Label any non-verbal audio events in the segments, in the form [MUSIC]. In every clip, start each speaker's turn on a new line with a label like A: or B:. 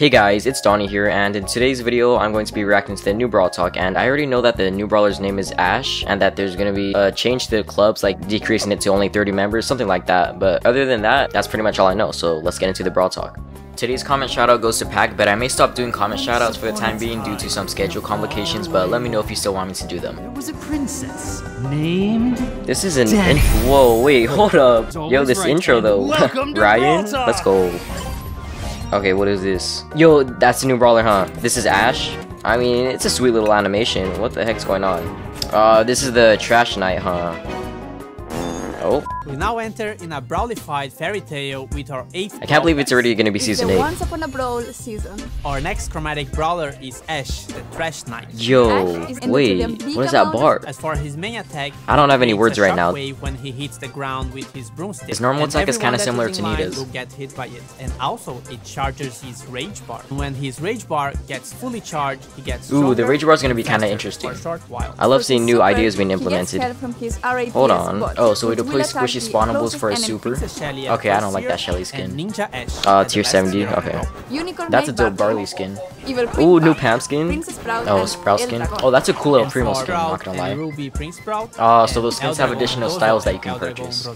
A: Hey guys, it's Donny here, and in today's video, I'm going to be reacting to the new Brawl Talk, and I already know that the new brawler's name is Ash, and that there's gonna be a change to the clubs, like decreasing it to only 30 members, something like that, but other than that, that's pretty much all I know, so let's get into the Brawl Talk. Today's comment shoutout goes to Pac, but I may stop doing comment shoutouts for the time being due to some schedule complications, but let me know if you still want me to do them.
B: There was a princess named.
A: This is an whoa, wait, hold up. Yo, this intro though. [LAUGHS] Ryan, let's go. Okay, what is this? Yo, that's the new brawler, huh? This is Ash? I mean, it's a sweet little animation. What the heck's going on? Uh, this is the trash Knight, huh? Oh,
C: We now enter in a brawlified fairy tale with our eighth.
A: I can't believe it's already gonna be
D: It's
A: season
D: the
A: 8.
D: Once Upon a Brawl season.
C: Our next chromatic brawler is Ash, the Trash Knight.
A: Yo,
D: Ash
A: wait, what is that
D: amount of-
A: bar?
C: As for his main attack,
A: I don't have any words right now.
C: shockwave when he hits the ground with his broomstick.
A: His normal attack is kinda similar to
C: in line
A: Nita's.
C: Will get hit by it, and also it charges his rage bar. When his rage bar gets fully charged, he gets
A: Ooh, the rage bar is gonna be kinda interesting.
C: For a short while.
A: I love seeing new ideas being implemented.
D: from his
A: Hold on. Oh, so we
D: which
A: deploy
D: will attack
A: squishy
D: the
A: spawnables for a super?
C: Shelly
A: Okay, I don't like that Shelly skin. Uh, tier 70, okay. That's a
D: Maid
A: dope Barley skin.
D: Evil
A: Ooh, new
D: Battle,
A: Pam skin? Oh, Sprout skin? Oh, that's a cool little
C: And
A: Primo skin, I'm not gonna lie.
C: and Ruby Prince Sprout,
A: Oh, so those skins have additional styles that you can purchase.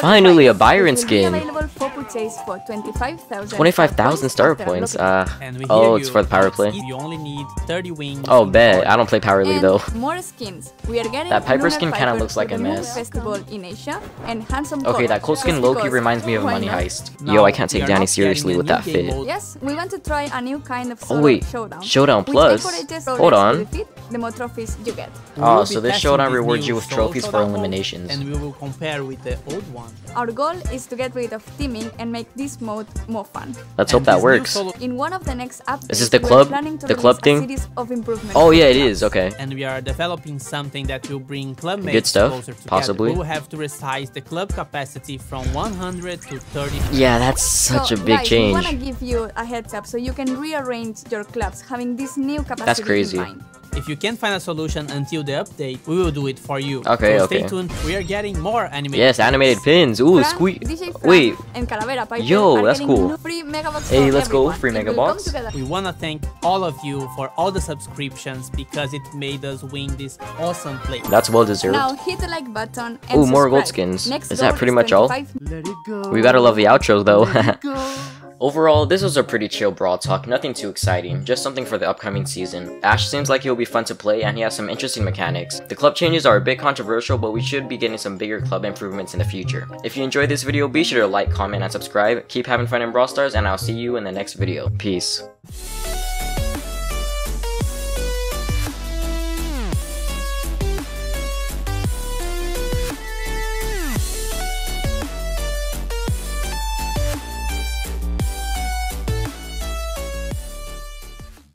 A: Finally, a Byron
D: which will be
A: skin.
D: Available for purchase for 25,000
A: 25,000 star points. Uh, oh, it's for the power play.
C: You only need 30 wings.
A: Oh,
C: in
A: bet. I don't play Power League though.
D: more skins. We are getting
A: That Piper skin kinda looks like a mess.
D: Festival in Asia and handsome
A: Okay, that Colt skin Loki reminds me of
D: why
A: Money? Heist. Yo, I can't take Danny seriously with that
C: game
A: fit.
D: Yes, we want to try a new kind of
A: Oh,
D: solo
A: wait.
D: showdown.
A: Showdown
D: which
A: Plus? Hold on.
D: Defeat, the more trophies you get.
C: We
A: Oh, so this
C: testing
A: showdown
C: this
A: rewards you with trophies for eliminations.
C: And we will compare with the old one.
D: Our goal is to get rid of teaming and make this mode more fun.
A: Let's
C: And
A: hope that works.
D: In one of the next updates,
A: Is this the
D: we're
A: club?
D: planning to
A: The club
D: release
A: thing?
D: A of improvements
A: Oh yeah, it
D: clubs.
A: is. Okay.
C: and we are developing something that will bring club
A: Good
C: mates
A: stuff,
C: closer together.
A: possibly.
C: We will have to resize the club capacity from 100 to 30.
A: Yeah, that's such
D: so,
A: a big
D: guys,
A: change.
D: We want to give you a heads up so you can rearrange your clubs having this new capacity
A: That's crazy.
D: in mind.
C: If you can't find a solution until the update, we will do it for you.
A: Okay,
C: so
A: okay.
C: Stay tuned. We are getting more animated.
A: Yes, animated pins. Ooh,
D: Frank,
A: squeak. Wait.
D: and Calavera Piper
A: Yo, that's cool.
D: Free mega
A: Hey, let's go, free
D: It
A: mega box.
C: We want to thank all of you for all the subscriptions because it made us win this awesome play.
A: That's well deserved.
D: Now hit the like button and
A: Ooh, more gold skins.
D: Next
A: Is that pretty much all?
B: Let it go.
A: We gotta love the outro though. [LAUGHS] Overall, this was a pretty chill brawl talk, nothing too exciting, just something for the upcoming season. Ash seems like he'll be fun to play and he has some interesting mechanics. The club changes are a bit controversial, but we should be getting some bigger club improvements in the future. If you enjoyed this video, be sure to like, comment, and subscribe. Keep having fun in Brawl Stars, and I'll see you in the next video. Peace.